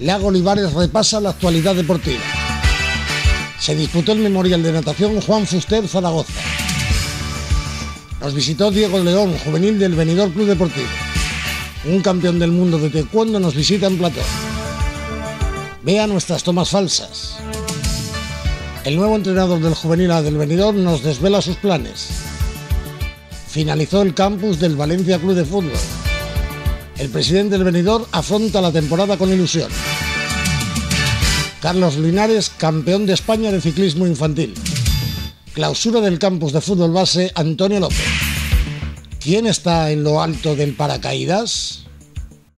Lago Olivares repasa la actualidad deportiva. Se disputó el Memorial de Natación Juan Fuster Zaragoza. Nos visitó Diego León, juvenil del Benidorm Club Deportivo. Un campeón del mundo de taekwondo nos visita en plató. Vea nuestras tomas falsas. El nuevo entrenador del juvenil A del Benidorm nos desvela sus planes. Finalizó el campus del Valencia Club de Fútbol. El presidente del Benidorm afronta la temporada con ilusión. Carlos Linares, campeón de España de ciclismo infantil. Clausura del campus de fútbol base Antonio López. ¿Quién está en lo alto del paracaídas?